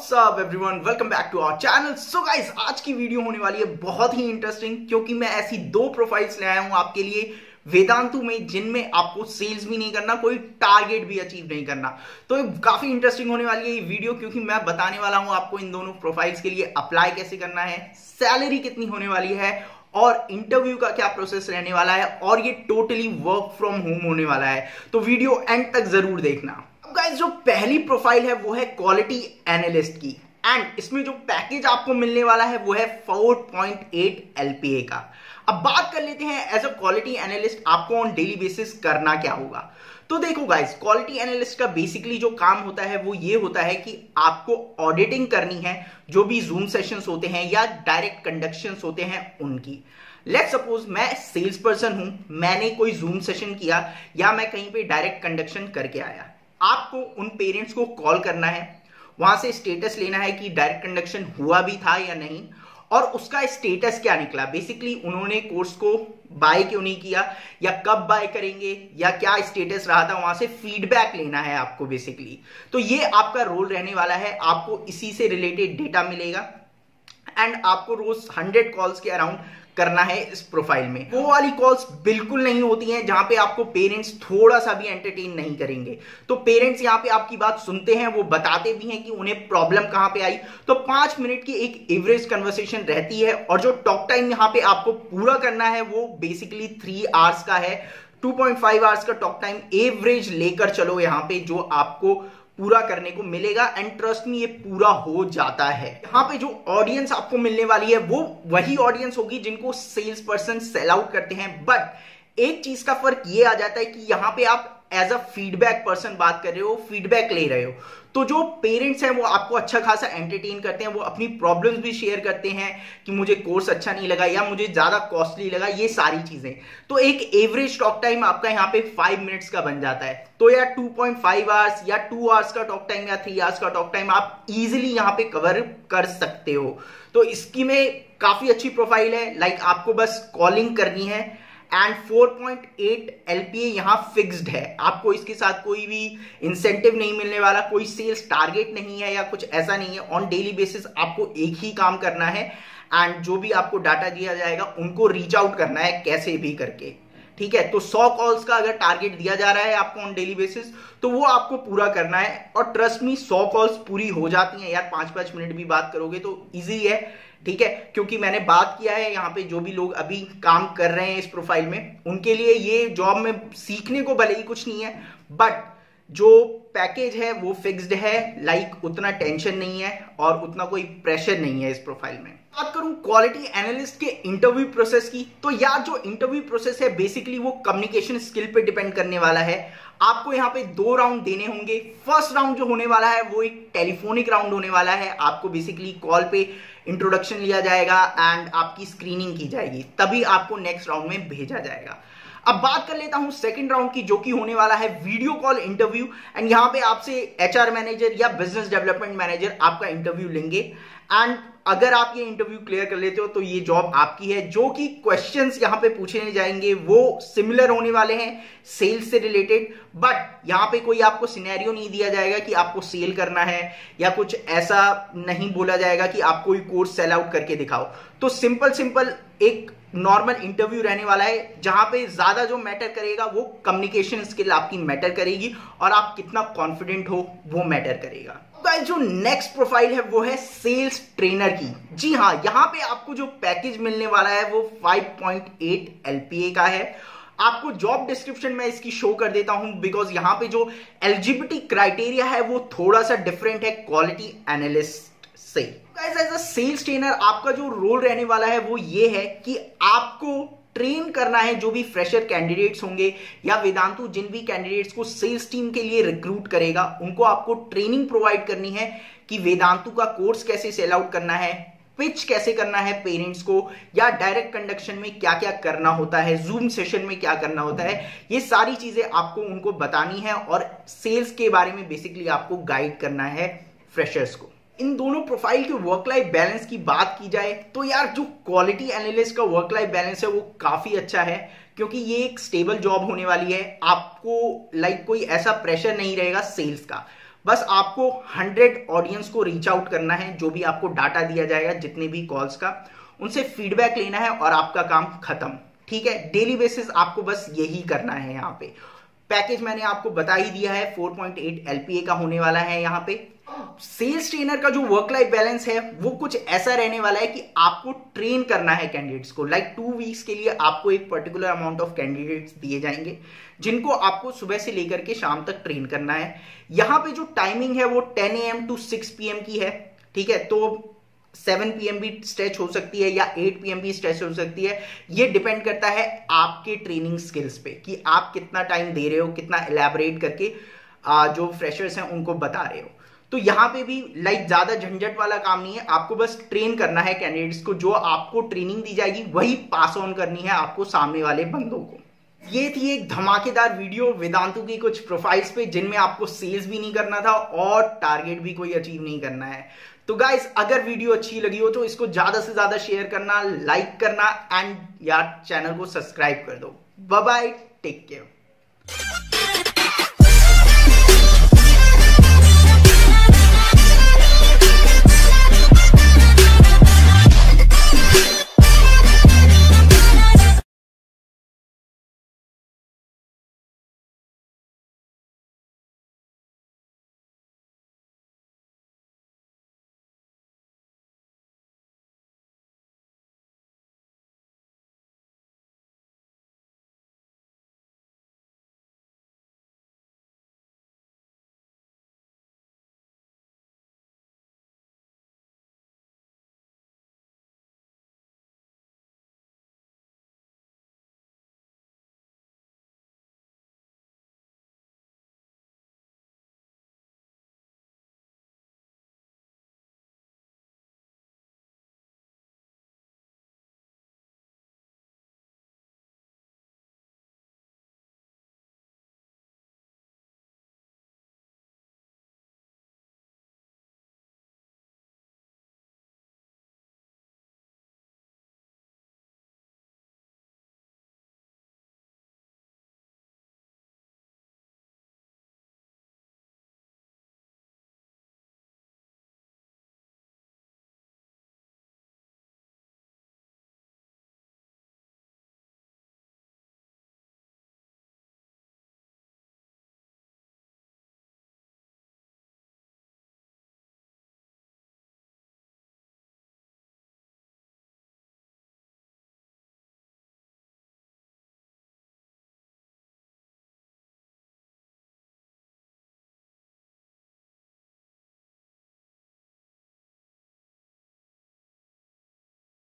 सब everyone welcome back to our channel so guys आज की वीडियो होने वाली है बहुत ही इंटरेस्टिंग क्योंकि मैं ऐसी दो प्रोफाइल्स ले आया हूँ आपके लिए वेदांतु में, जिनमें आपको सेल्स भी नहीं करना, कोई टारगेट भी अचीव नहीं करना। तो काफ़ी इंटरेस्टिंग होने वाली है ये वीडियो क्योंकि मैं बताने वाला हूँ आपको इन दोनों प्रोफाइल्स के लिए अप्लाई कैसे करना है सैलरी कितनी होने वाली है, और इंटरव्यू का क्या प्रोसेस रहने वाला है, और ये टोटली वर्क फ्रॉम होम होने वाला है। तो वीडियो एंड तक ज़रूर देखना। गाइस जो पहली प्रोफ़ाइल है, वो है क्वालिटी एनालिस्ट की। एंड इसमें जो पैकेज आपको मिलने वाला है, वो है 4.8 एलपीए का। अब बात कर लेते हैं एज अ क्वालिटी एनालिस्ट आपको ऑन डेली बेसिस करना क्या होगा? तो देखो गाइस क्वालिटी एनालिस्ट का बेसिकली जो काम होता है, वो ये होता है कि आपको ऑडिटिंग करनी है, जो भी जूम सेशंस होते हैं या डायरेक्ट कंडक्शन होते हैं उनकी। लेट सपोज़ मैं सेल्स पर्सन हूँ, मैंने कोई जूम सेशन किया या मैं कहीं पे डायरेक्ट कंडक्शन करके आया। आपको उन पेरेंट्स को कॉल करना है। वहाँ से स्टेटस लेना है कि डायरेक्ट कंडक्शन हुआ भी था या नहीं। और उसका स्टेटस क्या निकला? बेसिकली उन्होंने कोर्स को बाय क्यों नहीं किया? या कब बाय करेंगे? या क्या स्टेटस रहा था? वहाँ से फीडबैक लेना है आपको बेसिकली तो ये आपका रोल रहने वाला है। आपको इसी से रिलेटेड डेटा मिलेगा। एंड आपको रोज हंड्रेड कॉल्स के अराउंड करना है इस प्रोफ़ाइल में। वो वाली कॉल्स बिल्कुल नहीं होती हैं जहाँ पे आपको पेरेंट्स थोड़ा सा भी एंटरटेन नहीं करेंगे। तो पेरेंट्स यहाँ पे आपकी बात सुनते हैं, वो बताते भी हैं कि उन्हें प्रॉब्लम कहाँ पे आई। तो पाँच मिनट की एक एवरेज कन्वर्सेशन रहती है और जो टॉक टाइम यहाँ पे आपको पूरा करना है, वो बेसिकली थ्री आवर्स का है। 2.5 आवर्स का टॉक टाइम एवरेज लेकर चलो यहाँ पे जो आपको पूरा करने को मिलेगा एंड ट्रस्ट में ये पूरा हो जाता है। यहाँ पे जो ऑडियंस आपको मिलने वाली है, वो वही ऑडियंस होगी जिनको सेल्स पर्सन सेल आउट करते हैं। बट एक चीज़ का फ़र्क ये आ जाता है कि यहाँ पे आप एज अ फीडबैक पर्सन बात कर रहे हो फीडबैक ले रहे हो। तो जो पेरेंट्स हैं, वो आपको अच्छा खासा एंटरटेन करते हैं, वो अपनी प्रॉब्लम्स भी शेयर करते हैं कि मुझे कोर्स अच्छा नहीं लगा या मुझे ज़्यादा कॉस्टली लगा, ये सारी चीज़ें। तो एक एवरेज टॉक टाइम आपका यहाँ पे फाइव मिनट्स का बन जाता है। तो या 2.5 आवर्स या टू आवर्स का टॉक टाइम या थ्री आवर्स का टॉक टाइम आप इजिली यहाँ पे कवर कर सकते हो। तो इसकी में काफ़ी अच्छी प्रोफ़ाइल है लाइक आपको बस कॉलिंग करनी है एंड 4.8 एलपीए यहाँ फिक्स्ड है। आपको इसके साथ कोई भी इंसेंटिव नहीं मिलने वाला, कोई सेल्स टारगेट नहीं है या कुछ ऐसा नहीं है। ऑन डेली बेसिस आपको एक ही काम करना है। एंड जो भी आपको डाटा दिया जाएगा, उनको रीच आउट करना है कैसे भी करके। ठीक है? तो 100 कॉल्स का अगर टारगेट दिया जा रहा है आपको ऑन डेली बेसिस तो वो आपको पूरा करना है। और ट्रस्ट मी 100 कॉल्स पूरी हो जाती हैं। यार पाँच पाँच मिनट भी बात करोगे तो इजी है, ठीक है? क्योंकि मैंने बात किया है, यहाँ पे जो भी लोग अभी काम कर रहे हैं इस प्रोफ़ाइल में, उनके लिए ये जॉब में सीखने को भले ही कुछ नहीं है बट जो पैकेज है वो फिक्स्ड है लाइक like, उतना टेंशन नहीं है और उतना कोई प्रेशर नहीं है इस प्रोफ़ाइल में। बात करूँ क्वालिटी एनालिस्ट के इंटरव्यू प्रोसेस की तो यार जो इंटरव्यू प्रोसेस है बेसिकली वो कम्युनिकेशन स्किल पे डिपेंड करने वाला है। आपको यहाँ पे दो राउंड देने होंगे। फ़र्स्ट राउंड जो होने वाला है वो एक टेलीफोनिक राउंड होने वाला है। आपको बेसिकली कॉल पे इंट्रोडक्शन लिया जाएगा एंड आपकी स्क्रीनिंग की जाएगी। तभी आपको नेक्स्ट राउंड में भेजा जाएगा। अब बात कर लेता हूँ सेकंड राउंड की, जो कि होने वाला है वीडियो कॉल इंटरव्यू एंड यहाँ पे आपसे एचआर मैनेजर या बिज़नेस डेवलपमेंट मैनेजर आपका इंटरव्यू लेंगे। एंड अगर आप ये इंटरव्यू क्लियर कर लेते हो तो ये जॉब आपकी है। जो कि क्वेश्चंस यहाँ पे पूछे जाएँगे, वो सिमिलर होने वाले हैं सेल्स से रिलेटेड बट यहाँ पे कोई आपको सिनेरियो नहीं दिया जाएगा कि आपको सेल करना है, या कुछ ऐसा नहीं बोला जाएगा कि आप कोई कोर्स सेल आउट करके दिखाओ। तो सिंपल सिंपल एक नॉर्मल इंटरव्यू रहने वाला है, जहाँ पे ज़्यादा जो मैटर करेगा, वो कम्युनिकेशन स्किल आपकी मैटर करेगी, और आप कितना कॉन्फिडेंट हो, वो मैटर करेगा। जो नेक्स्ट प्रोफ़ाइल है, वो है सेल्स ट्रेनर की जी हाँ यहाँ पे आपको जो पैकेज मिलने वाला है, वो 5.8 एलपीए का है। आपको जॉब डिस्क्रिप्शन में इसकी शो कर देता हूँ बिकॉज़ यहाँ पे जो एलिजिबिलिटी क्राइटेरिया है, वो थोड़ा सा डिफरेंट है क्वालिटी एनालिस्ट से। एज सेल्स ट्रेनर आपका जो रोल रहने वाला है, वो ये है कि आपको ट्रेन करना है जो भी फ्रेशर कैंडिडेट्स होंगे या वेदांतु जिन भी कैंडिडेट्स को सेल्स टीम के लिए रिक्रूट करेगा, उनको आपको ट्रेनिंग प्रोवाइड करनी है कि वेदांतु का कोर्स कैसे सेल आउट करना है पिच कैसे करना है पेरेंट्स को, या डायरेक्ट कंडक्शन में क्या क्या करना होता है जूम सेशन में क्या करना होता है, ये सारी चीज़ें आपको उनको बतानी है और सेल्स के बारे में बेसिकली आपको गाइड करना है फ्रेशर्स को। इन दोनों प्रोफ़ाइल के वर्क लाइफ बैलेंस की बात की जाए तो यार जो क्वालिटी एनालिस्ट का वर्क लाइफ बैलेंस है, वो काफ़ी अच्छा है, क्योंकि ये एक स्टेबल जॉब होने वाली है। आपको लाइक कोई ऐसा प्रेशर नहीं रहेगा सेल्स का। बस आपको 100 ऑडियंस को रीच आउट करना है, जो भी आपको डाटा दिया जाएगा, जितने भी कॉल्स का, उनसे फीडबैक लेना है और आपका काम खत्म। ठीक है? डेली बेसिस आपको बस यही करना है यहाँ पे। पैकेज मैंने आपको बता ही दिया है 4.8 एलपीए का होने वाला है यहाँ पे। सेल्स ट्रेनर का जो वर्क लाइफ बैलेंस है, वो कुछ ऐसा रहने वाला है कि आपको ट्रेन करना है कैंडिडेट्स को। लाइक टू वीक्स के लिए आपको एक पर्टिकुलर अमाउंट ऑफ़ कैंडिडेट्स दिए जाएँगे, जिनको आपको सुबह से लेकर के शाम तक ट्रेन करना है। यहाँ पे जो टाइमिंग है, वो 10 एम टू 6 पीएम की है, ठीक है? तो 7 पीएम भी स्ट्रेच हो सकती है या 8 पीएम भी स्ट्रेच हो सकती है। ये डिपेंड करता है आपके ट्रेनिंग स्किल्स पे कि आप कितना टाइम दे रहे हो, कितना एलैबोरेट करके जो फ्रेशर्स हैं, उनको बता रहे हो। तो यहाँ पे भी लाइक ज़्यादा झंझट वाला काम नहीं है। आपको बस ट्रेन करना है कैंडिडेट्स को, जो आपको ट्रेनिंग दी जाएगी, वही पास ऑन करनी है आपको सामने वाले बंदों को। ये थी एक धमाकेदार वीडियो वेदांतु की कुछ प्रोफाइल्स पे, जिनमें आपको सेल्स भी नहीं करना था और टारगेट भी कोई अचीव नहीं करना है। तो गाइस अगर वीडियो अच्छी लगी हो तो इसको ज़्यादा से ज़्यादा शेयर करना लाइक करना एंड यार चैनल को सब्सक्राइब कर दो। Bye take care